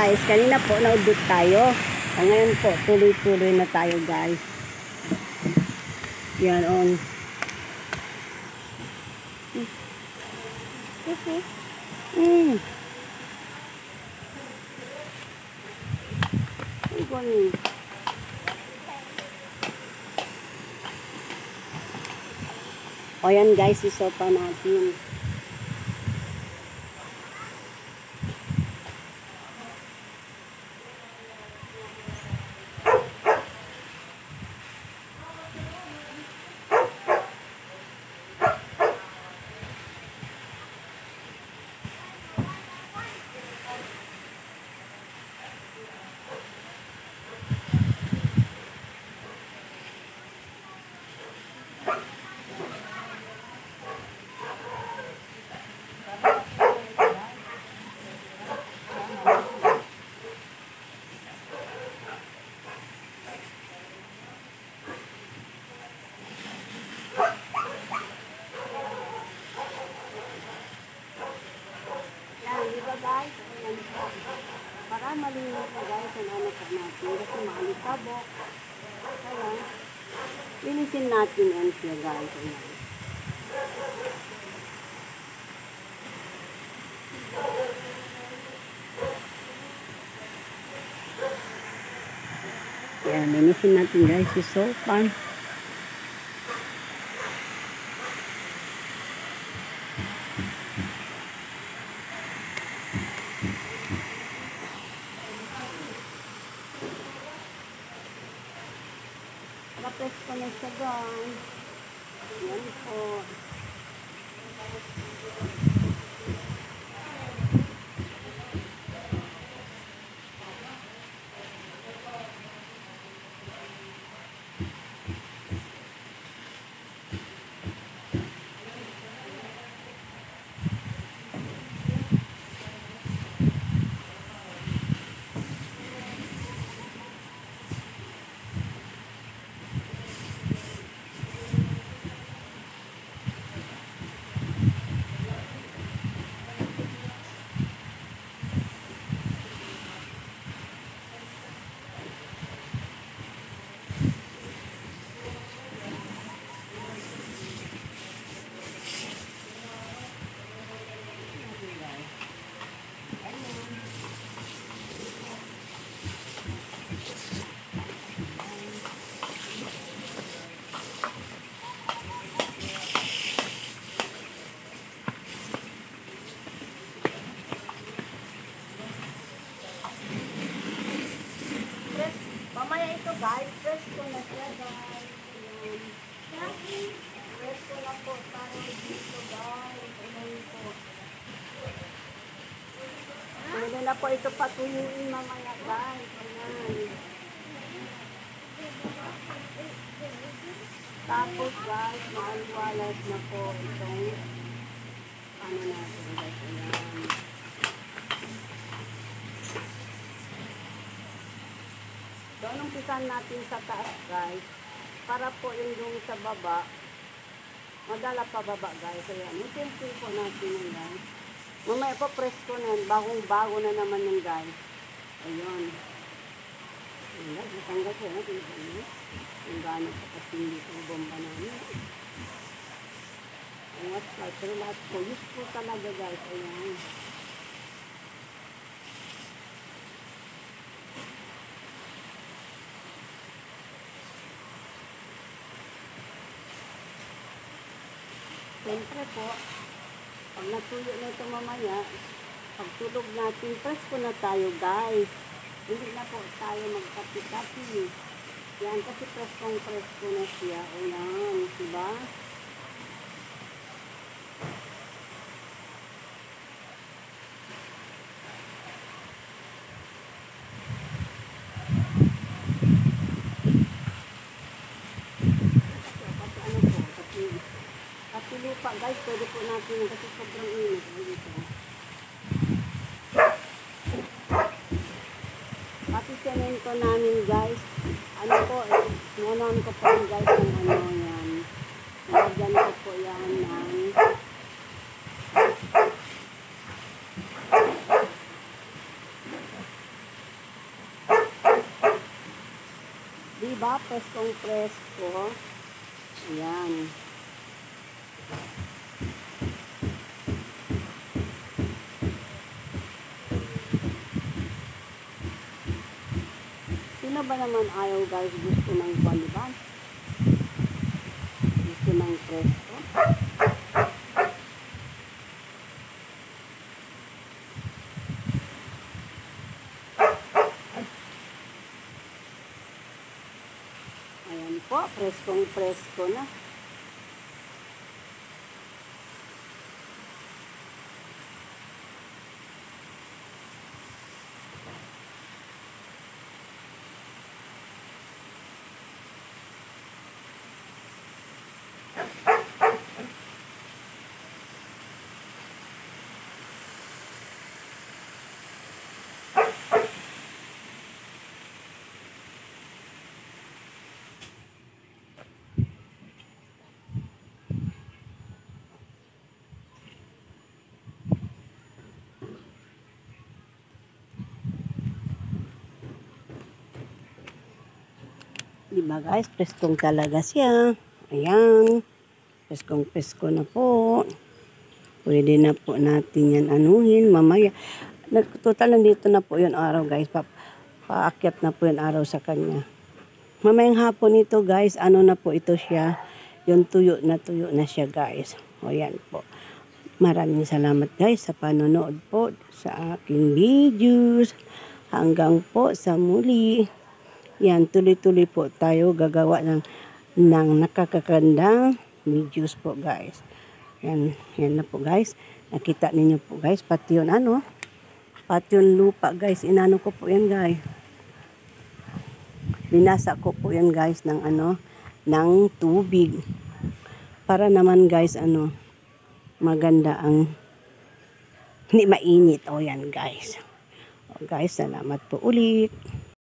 guys, kanina po naudot tayo. O ngayon po, tuloy-tuloy na tayo guys. Yan on. Mm. Galing. O yan guys, isopa natin. Na guys ang anak natin kasi maalitabok. Kaya, linisin natin yan siya guys. Ayan. Yan, linisin natin guys si sopan. Nakapres ko na siya guys. Yan po. Pwede na po ito patuyuin mamaya guys. Tapos guys, maaliwalas na po itong ano natin guys. Ayan. Pisan natin sa taas, guys? Para po yung yung sa baba, madala pa baba, guys. Ayan, itimple po natin yan, guys. Mamaya po press ko na yan. Bagong-bago na naman yung guys. Ayun. Ayan, natanggal ko. Tingnan Yung gano'n pa kasi hindi ko bomba namin. Ang what's like, pero lahat po, useful talaga, guys. Ayan. Siyempre po, pag natuyo na ito mamaya, pagtulog natin, press ko na tayo guys. Hindi na po tayo magkapi-kapi. Yan, kasi press kong press ko na siya. O yan, diba? pa guys, pwede po natin kasi sobrang init dito. Pati semento namin guys, ano po, eh, nanon ko po guys ng ano yan. Nagyan ko po yan ng Diba? Preskong presko. Ayan. Ayan. Sino ba naman ayaw guys gusto ng baliban? Gusto ng presko? Ayan po, preskong presko na. Diba guys, preskong talaga siya. Ayan. Preskong presko na po. Pwede na po natin yan anuhin mamaya. Total nandito na po yun araw guys. Pa paakyat na po yun araw sa kanya. Mamayang hapon ito guys, ano na po ito siya. Yung tuyo na tuyo na siya guys. O yan po. Maraming salamat guys sa panonood po sa aking videos. Hanggang po sa muli. Yan, tuloy-tuloy po tayo gagawa ng, ng nakakagandang videos po guys. Yan, yan na po guys. Nakita ninyo po guys, pati yun ano, pati yung lupa guys. Inano ko po yan guys. Binasa ko po yan guys ng ano, ng tubig. Para naman guys, ano, maganda ang hindi mainit. O yan guys. O guys, salamat po ulit.